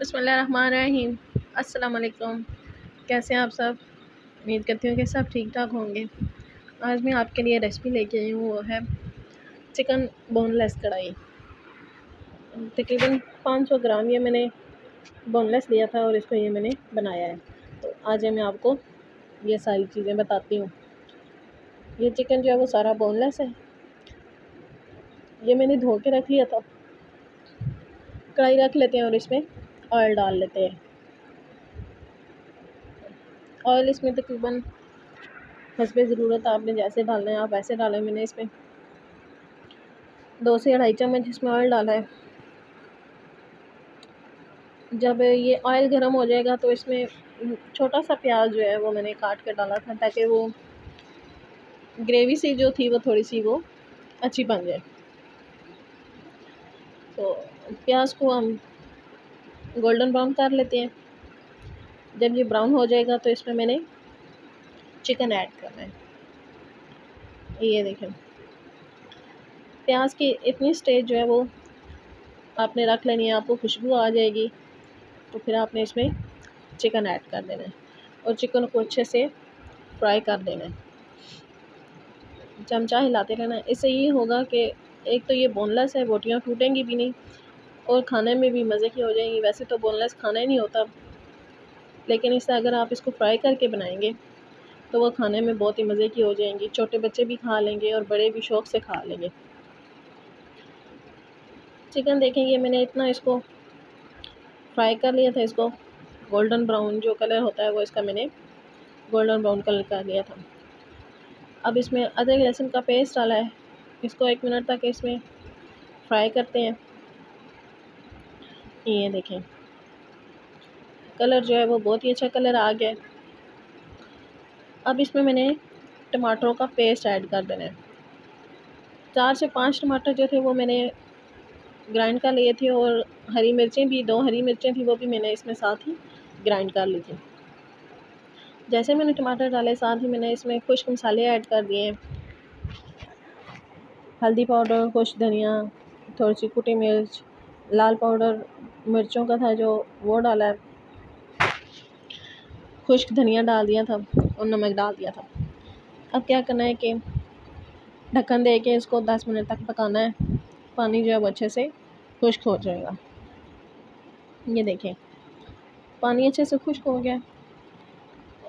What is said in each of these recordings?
बसमीम अस्सलाम वालेकुम कैसे हैं आप सब? उम्मीद करती हूँ कि सब ठीक ठाक होंगे। आज मैं आपके लिए रेसिपी लेके आई हूँ, वो है चिकन बोनलेस कढ़ाई। तकरीबन 500 ग्राम ये मैंने बोनलेस लिया था और इसको ये मैंने बनाया है। तो आज मैं आपको ये सारी चीज़ें बताती हूँ। ये चिकन जो है वो सारा बोनलेस है। ये मैंने धो के रख लिया था। कढ़ाई रख लेते हैं और इसमें ऑयल डाल लेते हैं। ऑयल इसमें तकरीबन हंसपे ज़रूरत आपने जैसे डालना है, आप वैसे डालें मैंने इसमें। दो से अढ़ाई चम्मच इसमें ऑयल डाला है। जब ये ऑयल गर्म हो जाएगा तो इसमें छोटा सा प्याज जो है वो मैंने काट कर डाला था ताकि वो ग्रेवी सी जो थी वो थोड़ी सी वो अच्छी बन जाए। तो प्याज को हम गोल्डन ब्राउन कर लेते हैं। जब ये ब्राउन हो जाएगा तो इसमें मैंने चिकन ऐड करना है। ये देखें। प्याज की इतनी स्टेज जो है वो आपने रख लेनी है, आपको खुशबू आ जाएगी। तो फिर आपने इसमें चिकन ऐड कर देना है और चिकन को अच्छे से फ्राई कर देना है। चमचा हिलाते रहना। इससे ये होगा कि एक तो ये बोनलेस है, बोटियाँ टूटेंगी भी नहीं। और खाने में भी मज़े की हो जाएँगी। वैसे तो बोनलेस खाना ही नहीं होता। लेकिन इससे अगर आप इसको फ्राई करके बनाएँगे तो वो खाने में बहुत ही मज़े की हो जाएँगी। छोटे बच्चे भी खा लेंगे और बड़े भी शौक़ से खा लेंगे। चिकन देखेंगे, मैंने इतना इसको फ्राई कर लिया था। इसको गोल्डन ब्राउन जो कलर होता है, वो इसका मैंने गोल्डन ब्राउन कलर कर लिया था। अब इसमें अदरक लहसुन का पेस्ट डाला है। इसको एक मिनट तक इसमें फ्राई करते हैं। ये देखें। कलर जो है वो बहुत ही अच्छा कलर आ गया अब इसमें मैंने टमाटरों का पेस्ट ऐड कर देना है। चार से पाँच टमाटर जो थे वो मैंने ग्राइंड कर लिए थे और हरी मिर्चें भी, दो हरी मिर्चें थी वो भी मैंने इसमें साथ ही ग्राइंड कर ली थी। जैसे मैंने टमाटर डाले, साथ ही मैंने इसमें खुश्क मसाले ऐड कर दिए हल्दी पाउडर खुश धनिया, थोड़ी सी कुटी मिर्च, लाल पाउडर मिर्चों का था जो वो डाला है। खुश्क धनिया डाल दिया था और नमक डाल दिया था। अब क्या करना है कि ढक्कन दे के इसको दस मिनट तक पकाना है। पानी जो है वो अच्छे से खुश्क हो जाएगा। ये देखें पानी अच्छे से खुश्क हो गया।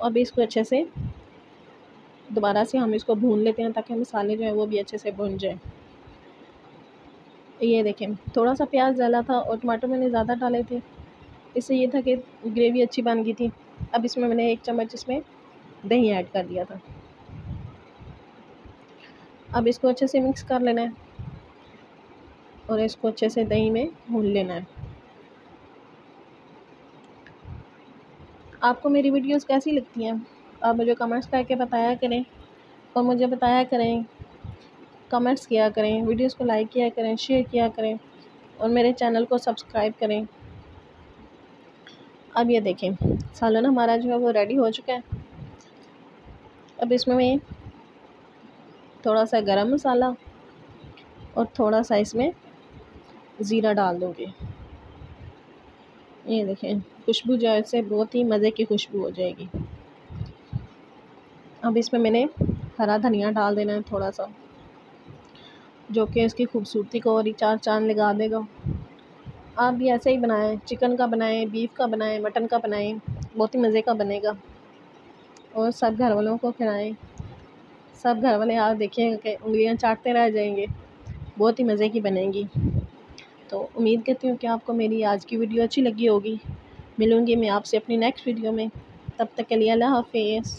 अब इसको अच्छे से दोबारा से हम इसको भून लेते हैं ताकि मसाले जो है वो भी अच्छे से भुन जाए। ये देखें थोड़ा सा प्याज डाला था और टमाटर मैंने ज़्यादा डाले थे। इससे ये था कि ग्रेवी अच्छी बन गई थी। अब इसमें मैंने एक चम्मच इसमें दही ऐड कर दिया था। अब इसको अच्छे से मिक्स कर लेना है और इसको अच्छे से दही में भून लेना है। आपको मेरी वीडियोस कैसी लगती हैं? आप मुझे कमेंट्स करके बताया करें और मुझे बताया करें कमेंट्स किया करें, वीडियोस को लाइक किया करें, शेयर किया करें और मेरे चैनल को सब्सक्राइब करें। अब ये देखें, सालन हमारा जो है वो रेडी हो चुका है। अब इसमें मैं थोड़ा सा गरम मसाला और थोड़ा सा इसमें ज़ीरा डाल दूँगी। ये देखें, खुशबू जो है इससे बहुत ही मज़े की खुशबू हो जाएगी। अब इसमें मैंने हरा धनिया डाल देना है थोड़ा सा। जो कि इसकी खूबसूरती को और ही चार चाँद लगा देगा। आप भी ऐसे ही बनाएँ, चिकन का बनाएँ, बीफ का बनाएँ, मटन का बनाएँ, बहुत ही मज़े का बनेगा। और सब घर वालों को खिलाएँ। सब घर वाले आप देखिएगा कि उंगलियाँ चाटते रह जाएँगे, बहुत ही मज़े की बनेगी। तो उम्मीद करती हूँ कि आपको मेरी आज की वीडियो अच्छी लगी होगी। मिलूँगी मैं आपसे अपनी नेक्स्ट वीडियो में। तब तक के लिए अल्लाह हाफिज़।